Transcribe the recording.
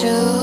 To.